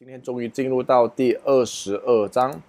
今天终于进入到第二十二章，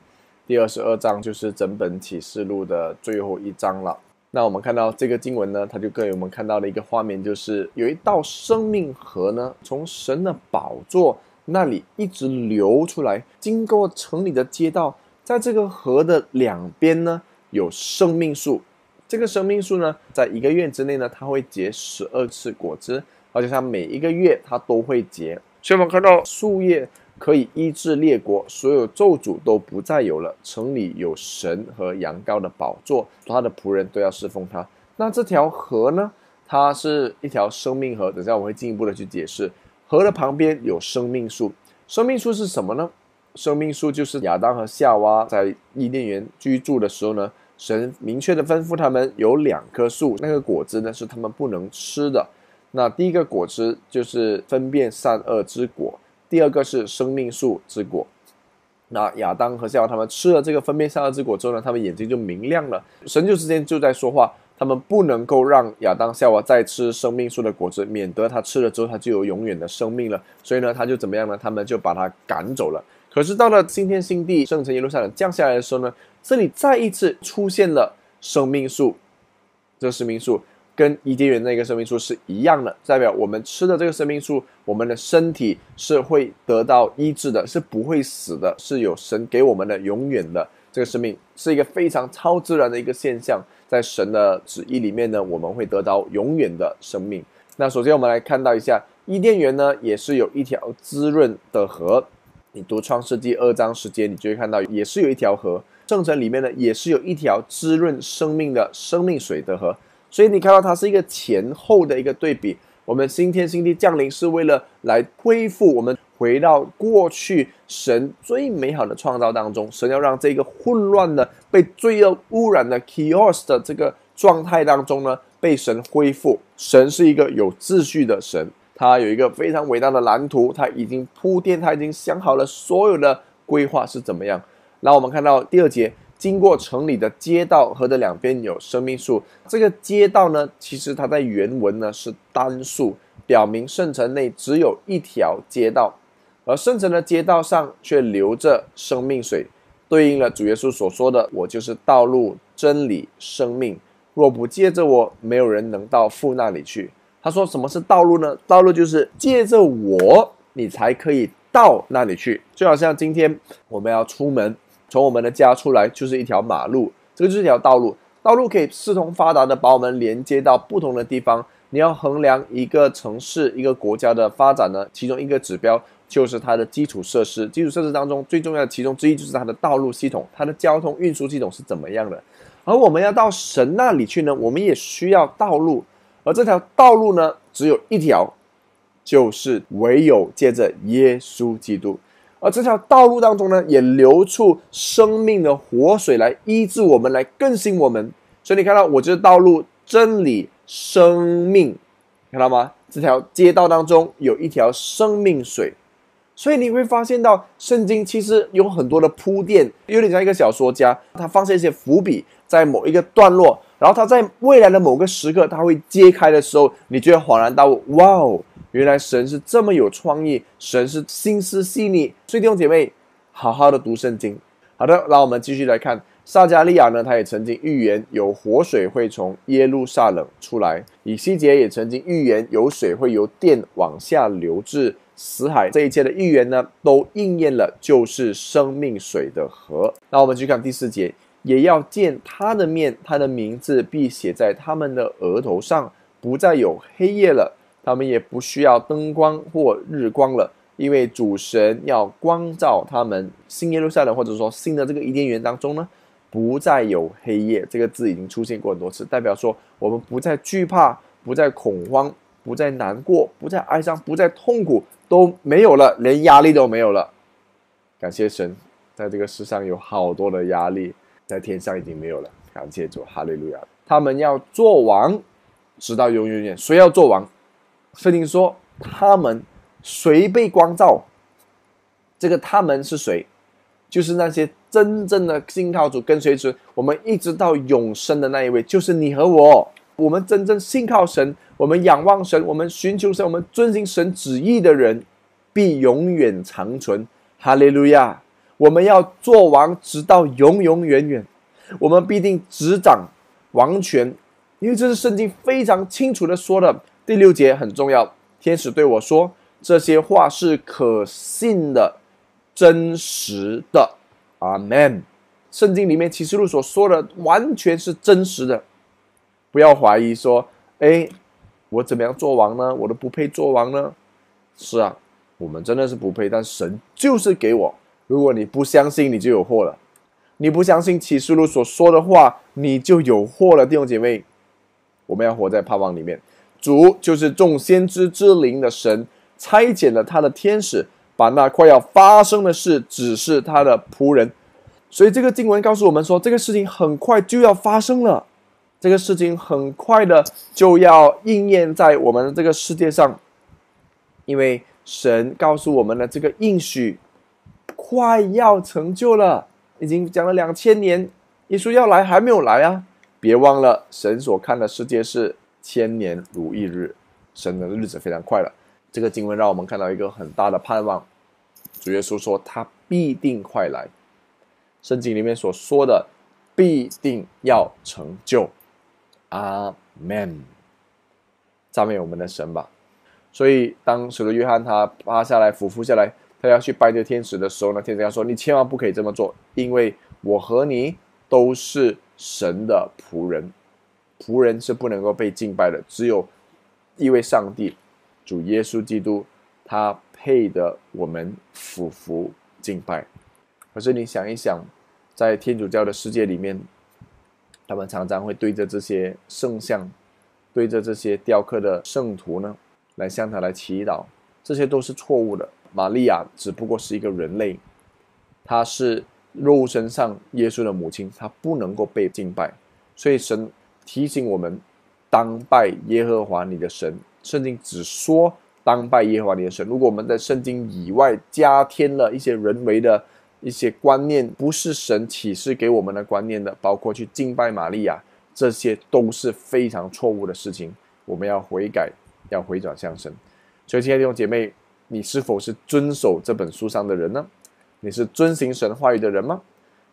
第二十二章就是整本启示录的最后一章了。那我们看到这个经文呢，它就给我们看到了一个画面，就是有一道生命河呢，从神的宝座那里一直流出来，经过城里的街道，在这个河的两边呢，有生命树。这个生命树呢，在一个月之内呢，它会结十二次果子，而且它每一个月它都会结。所以我们看到树叶。可以医治列国，所有咒诅都不再有了。城里有神和羊羔的宝座，他的仆人都要侍奉他。那这条河呢？它是一条生命河。等下我会进一步的去解释。河的旁边有生命树，生命树是什么呢？生命树就是亚当和夏娃在伊甸园居住的时候呢，神明确的吩咐他们有两棵树，那个果子呢是他们不能吃的。那第一个果子就是分辨善恶之果。第二个是生命树之果，那亚当和夏娃他们吃了这个分辨善恶之果之后呢，他们眼睛就明亮了。神就之间就在说话，他们不能够让亚当夏娃再吃生命树的果子，免得他吃了之后他就有永远的生命了。所以呢，他就怎么样呢？他们就把他赶走了。可是到了新天新地、圣城耶路撒冷降下来的时候呢，这里再一次出现了生命树，这生命树。跟伊甸园那个生命树是一样的，代表我们吃的这个生命树，我们的身体是会得到医治的，是不会死的，是有神给我们的永远的这个生命，是一个非常超自然的一个现象。在神的旨意里面呢，我们会得到永远的生命。那首先我们来看到一下伊甸园呢，也是有一条滋润的河。你读创世纪二章时间，你就会看到也是有一条河。圣城里面呢，也是有一条滋润生命的生命水的河。所以你看到它是一个前后的一个对比。我们新天新地降临是为了来恢复我们，回到过去神最美好的创造当中。神要让这个混乱的、被罪恶污染的 chaos 的这个状态当中呢，被神恢复。神是一个有秩序的神，他有一个非常伟大的蓝图，他已经铺垫，他已经想好了所有的规划是怎么样。那我们看到第二节。经过城里的街道，河的两边有生命树。这个街道呢，其实它在原文呢是单数，表明圣城内只有一条街道，而圣城的街道上却流着生命水，对应了主耶稣所说的：“我就是道路、真理、生命，若不借着我，没有人能到父那里去。”他说：“什么是道路呢？道路就是借着我，你才可以到那里去。就好像今天我们要出门。”从我们的家出来就是一条马路，这个就是一条道路。道路可以四通发达的把我们连接到不同的地方。你要衡量一个城市、一个国家的发展呢，其中一个指标就是它的基础设施。基础设施当中最重要的其中之一就是它的道路系统，它的交通运输系统是怎么样的。而我们要到神那里去呢，我们也需要道路，而这条道路呢，只有一条，就是唯有借着耶稣基督。而这条道路当中呢，也流出生命的活水来医治我们，来更新我们。所以你看到，我这道路、真理、生命，看到吗？这条街道当中有一条生命水。所以你会发现到，圣经其实有很多的铺垫，有点像一个小说家，他放下一些伏笔在某一个段落，然后他在未来的某个时刻他会揭开的时候，你就会恍然大悟，哇哦！原来神是这么有创意，神是心思细腻。所以弟兄姐妹，好好的读圣经。好的，那我们继续来看撒加利亚呢，他也曾经预言有活水会从耶路撒冷出来。以西结也曾经预言有水会由殿往下流至死海。这一切的预言呢，都应验了，就是生命水的河。那我们去看第四节，也要见他的面，他的名字必写在他们的额头上，不再有黑夜了。他们也不需要灯光或日光了，因为主神要光照他们。新耶路撒冷，或者说新的这个伊甸园当中呢，不再有黑夜。这个字已经出现过很多次，代表说我们不再惧怕，不再恐慌，不再难过，不再哀伤，不再痛苦，都没有了，连压力都没有了。感谢神，在这个世上有好多的压力，在天上已经没有了。感谢主，哈利路亚。他们要做王，直到永远远。谁要做王？圣经说：“他们谁被光照？这个他们是谁？就是那些真正的信靠主、跟随主，我们一直到永生的那一位，就是你和我。我们真正信靠神，我们仰望神，我们寻求神，我们遵行神旨意的人，必永远长存，哈利路亚！我们要做王，直到永永远远。我们必定执掌王权，因为这是圣经非常清楚的说的。第六节很重要，天使对我说：“这些话是可信的、真实的。”阿门。圣经里面启示录所说的完全是真实的，不要怀疑说：“哎，我怎么样做王呢？我都不配做王呢。”是啊，我们真的是不配，但神就是给我。如果你不相信，你就有祸了。你不相信启示录所说的话，你就有祸了，弟兄姐妹。我们要活在盼望里面。主就是众先知之灵的神，差遣了他的天使，把那快要发生的事指示他的仆人。所以这个经文告诉我们说，这个事情很快就要发生了，这个事情很快的就要应验在我们的这个世界上，因为神告诉我们的这个应许快要成就了。已经讲了两千年，耶稣要来还没有来啊！别忘了，神所看的世界是千年如一日，神的日子非常快了。这个经文让我们看到一个很大的盼望，主耶稣说他必定快来，圣经里面所说的必定要成就。阿门！赞美我们的神吧。所以当时的约翰他趴下来俯伏下来。他要去拜这天使的时候呢，天使要说：“你千万不可以这么做，因为我和你都是神的仆人，仆人是不能够被敬拜的，只有一位上帝，主耶稣基督，他配得我们俯伏敬拜。可是你想一想，在天主教的世界里面，他们常常会对着这些圣像，对着这些雕刻的圣徒呢，来向他来祈祷，这些都是错误的。”玛利亚只不过是一个人类，她是肉身上耶稣的母亲，她不能够被敬拜，所以神提醒我们当拜耶和华你的神。圣经只说当拜耶和华你的神。如果我们在圣经以外加添了一些人为的一些观念，不是神启示给我们的观念的，包括去敬拜玛利亚，这些都是非常错误的事情。我们要悔改，要回转向神。所以，亲爱的弟兄姐妹。你是否是遵守这本书上的人呢？你是遵行神话语的人吗？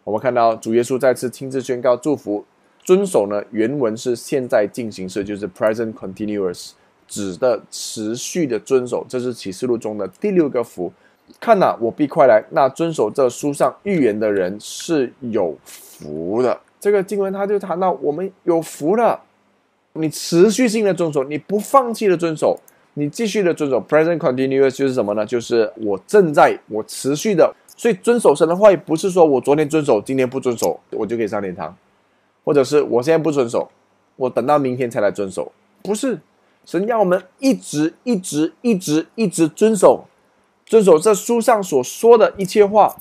我们看到主耶稣再次亲自宣告祝福，遵守呢？原文是现在进行时，就是 present continuous，指的持续的遵守。这是启示录中的第六个福。看呐，我必快来。那遵守这书上预言的人是有福的。这个经文他就谈到我们有福了。你持续性的遵守，你不放弃的遵守。你继续的遵守，present continuous 就是什么呢？就是我正在，我持续的，所以遵守神的话语，不是说我昨天遵守，今天不遵守，我就可以上天堂，或者是我现在不遵守，我等到明天才来遵守，不是。神要我们一直、一直、一直、一直遵守，遵守这书上所说的一切话，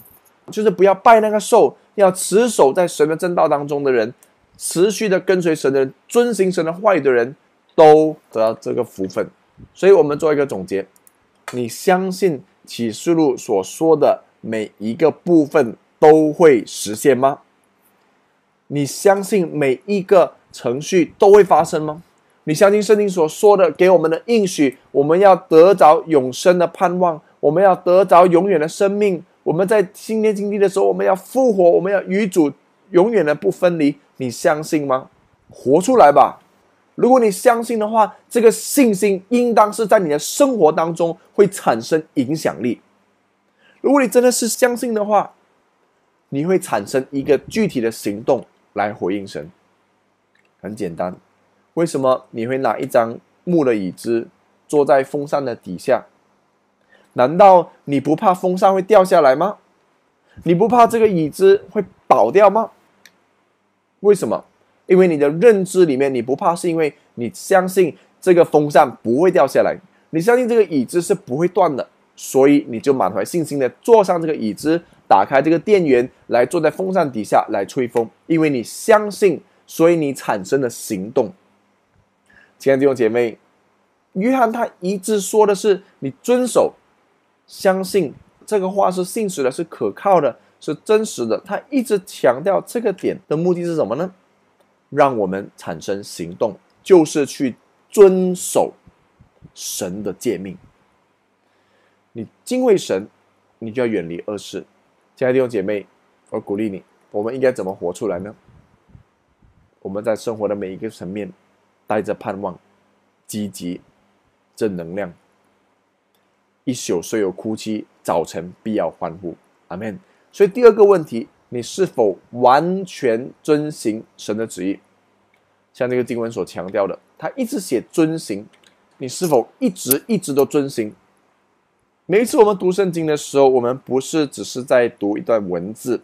就是不要拜那个兽，要持守在神的正道当中的人，持续的跟随神的人，遵行神的话语的人，都得到这个福分。所以，我们做一个总结：你相信启示录所说的每一个部分都会实现吗？你相信每一个程序都会发生吗？你相信圣经所说的给我们的应许，我们要得着永生的盼望，我们要得着永远的生命。我们在新天经地的时候，我们要复活，我们要与主永远的不分离。你相信吗？活出来吧！如果你相信的话，这个信心应当是在你的生活当中会产生影响力。如果你真的是相信的话，你会产生一个具体的行动来回应神。很简单，为什么你会拿一张木的椅子坐在风扇的底下？难道你不怕风扇会掉下来吗？你不怕这个椅子会倒掉吗？为什么？因为你的认知里面，你不怕，是因为你相信这个风扇不会掉下来，你相信这个椅子是不会断的，所以你就满怀信心的坐上这个椅子，打开这个电源来坐在风扇底下来吹风。因为你相信，所以你产生了行动。亲爱的弟兄姐妹，约翰他一直说的是你遵守、相信这个话是信实的，是可靠的，是真实的。他一直强调这个点的目的是什么呢？让我们产生行动，就是去遵守神的诫命。你敬畏神，你就要远离恶事。亲爱的弟兄姐妹，我鼓励你，我们应该怎么活出来呢？我们在生活的每一个层面，带着盼望，积极，正能量。一宿虽有哭泣，早晨必要欢呼。阿门。所以第二个问题，你是否完全遵行神的旨意？像这个经文所强调的，他一直写遵行，你是否一直一直都遵行？每一次我们读圣经的时候，我们不是只是在读一段文字。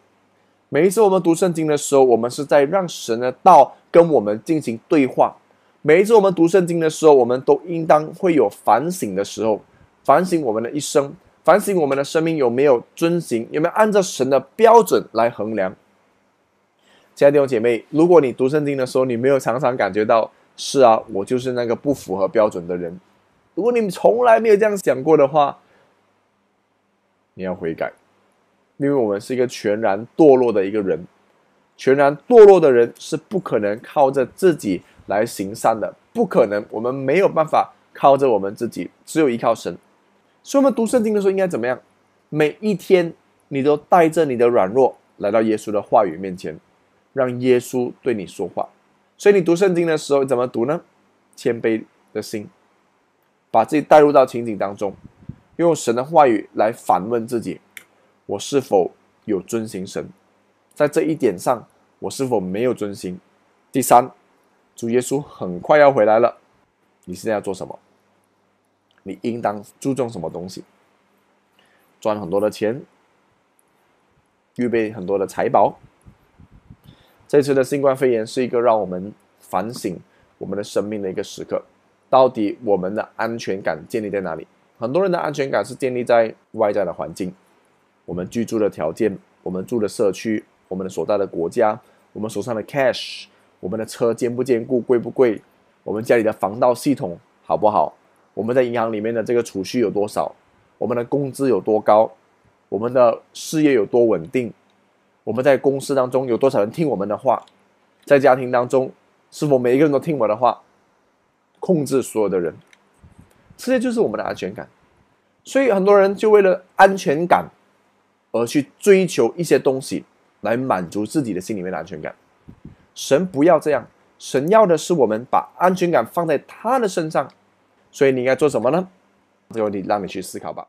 每一次我们读圣经的时候，我们是在让神的道跟我们进行对话。每一次我们读圣经的时候，我们都应当会有反省的时候，反省我们的一生，反省我们的生命有没有遵行，有没有按照神的标准来衡量。亲爱的弟兄姐妹，如果你读圣经的时候，你没有常常感觉到是啊，我就是那个不符合标准的人。如果你从来没有这样想过的话，你要悔改，因为我们是一个全然堕落的一个人，全然堕落的人是不可能靠着自己来行善的，不可能，我们没有办法靠着我们自己，只有依靠神。所以，我们读圣经的时候应该怎么样？每一天，你都带着你的软弱来到耶稣的话语面前，让耶稣对你说话。所以，你读圣经的时候怎么读呢？谦卑的心，把自己带入到情景当中。用神的话语来反问自己：我是否有遵行神？在这一点上，我是否没有遵行？第三，主耶稣很快要回来了，你现在要做什么？你应当注重什么东西？赚很多的钱，预备很多的财宝。这次的新冠肺炎是一个让我们反省我们的生命的一个时刻。到底我们的安全感建立在哪里？很多人的安全感是建立在外在的环境，我们居住的条件，我们住的社区，我们的所在的国家，我们手上的 cash，我们的车坚不坚固，贵不贵，我们家里的防盗系统好不好，我们在银行里面的这个储蓄有多少，我们的工资有多高，我们的事业有多稳定，我们在公司当中有多少人听我们的话，在家庭当中是否每一个人都听我的话，控制所有的人。这些就是我们的安全感，所以很多人就为了安全感而去追求一些东西来满足自己的心里面的安全感。神不要这样，神要的是我们把安全感放在他的身上。所以你应该做什么呢？这个问题让你去思考吧。